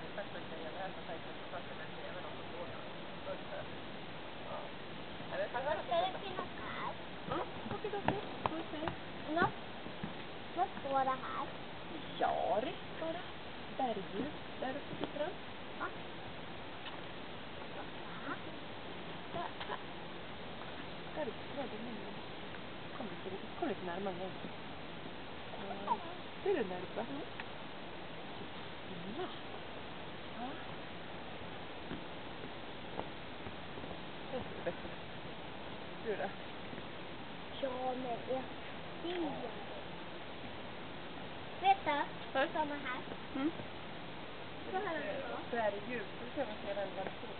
det det står. Ja. Det här? Står det? Ja, bara. Bergljus där uppe sitter den. Va? Där, där. Där uppe, där är den. Kom lite, kom lite närmare nu. Ser du den där uppe? Mm. Ja. Det ser bättre ut. Ser du det? Ja, men jag ser. Vet du? Ja. Såna här. Mm. Så här är det. Bergljus, nu ska vi se den där.